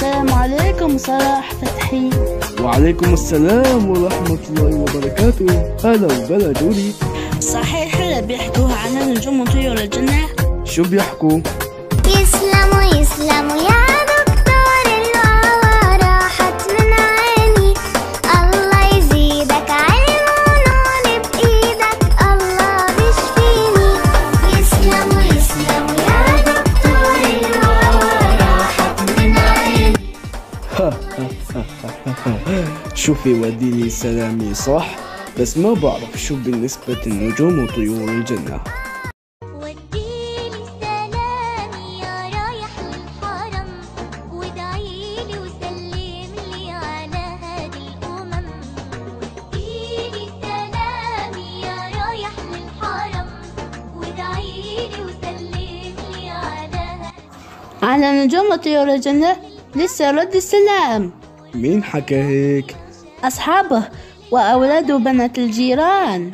السلام عليكم صلاح فتحي. وعليكم السلام ورحمة الله وبركاته. هلا وبلا جولي صحيح اللي بيحكوها عن النجوم وطيور الجنة شو بيحكوا؟ يسلموا يسلموا. يا شوفي وديني سلامي صح بس ما بعرف شو بالنسبة للنجوم وطيور الجنة. وديلي سلامي يا رايح للحرم وادعيلي وسلملي على هادي الأمم. وديلي سلامي يا رايح للحرم وادعيلي وسلملي على هادي على نجوم وطيور الجنة لسه رد السلام. مين حكى هيك؟ أصحابه وأولاد وبنات الجيران.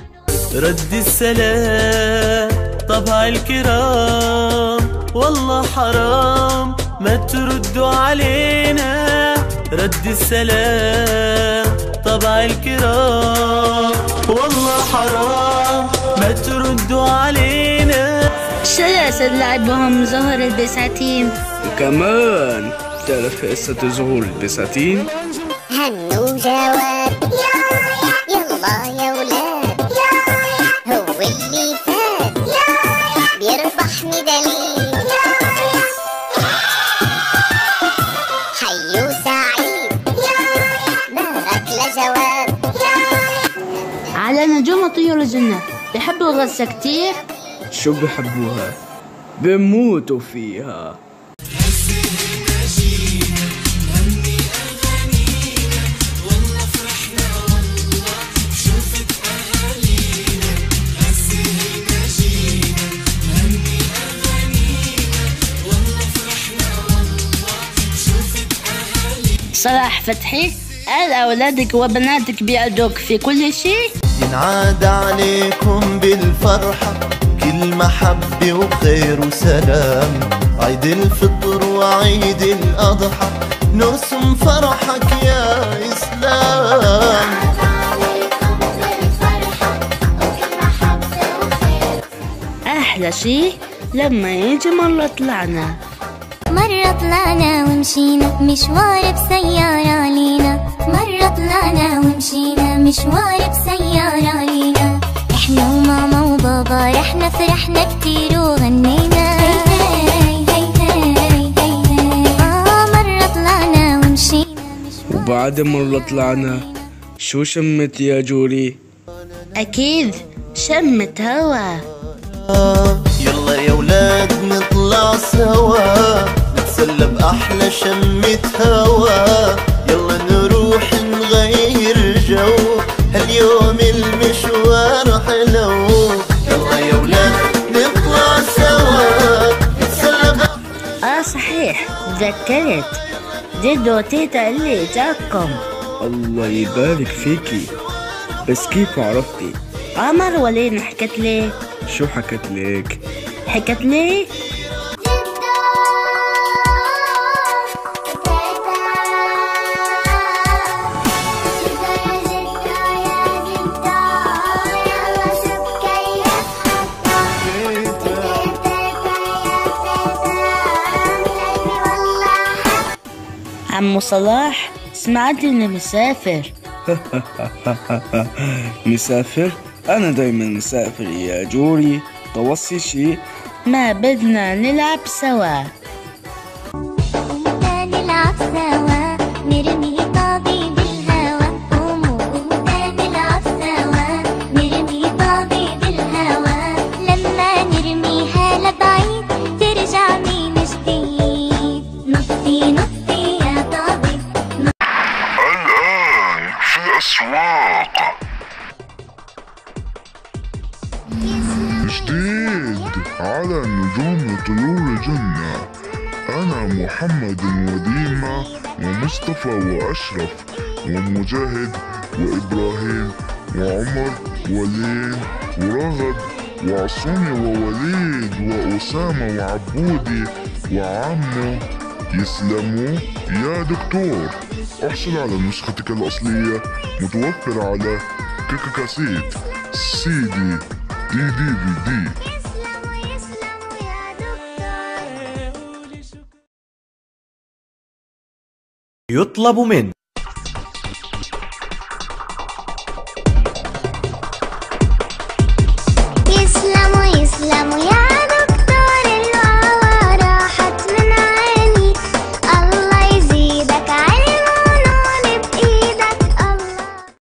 رد السلام طبع الكرام والله حرام ما تردوا علينا. رد السلام طبع الكرام والله حرام ما تردوا علينا. شلاسل لعبهم زهر البساتين. وكمان بتعرف قصة زهور البساتين؟ هنو جواد يلا يا ولاد. هو اللي فات. بيربح ميدالية حيو سعيد. بارك لجواد على نجوم وطيور الجنة بيحبوا الغسة كتير. شو بحبوها؟ بموتوا فيها. صلاح فتحي قال أولادك وبناتك بيعدوك في كل شيء. ينعاد عليكم بالفرحة كل محبة وخير وسلام. عيد الفطر وعيد الأضحى نرسم فرحك يا إسلام. أحلى شيء لما يجي مرة طلعنا. مرة طلعنا ومشينا مشوار بسيارة لينا. مرة طلعنا ومشينا مشوار بسيارة لينا. إحنا وماما وبابا رحنا فرحنا كتير وغنينا. هي هي هي هي هي آه مرة طلعنا ومشينا مشوار. وبعد مرة طلعنا شو شمت يا جوري؟ أكيد شمة هوا. يلا يا ولاد نطلع سوا. نتسلى بأحلى شمة هوا. يلا نروح نغير جو. هاليوم المشوار حلو. يلا يا ولاد نطلع سوا. نتسلى آه صحيح. تذكرت. جدو وتيتا اللي جاكم. الله يبارك فيكي. بس كيف عرفتي؟ عمر ولين حكت لي. شو حكت لك؟ حكت لي عمو صلاح سمعت انه مسافر. مسافر؟ أنا دايما مسافر يا جوري. توصي شي؟ ما بدنا نلعب سوا. الأسواق جديد على نجوم وطيور الجنة. أنا محمد وديمة ومصطفى وأشرف ومجاهد وإبراهيم وعمر ولين ورغد وعصومي ووليد وأسامة وعبودي وعمو. يسلموا يا دكتور. احصل على نسختك الأصلية متوفرة على كاسيت سي دي دي دي دي دكتور يطلب من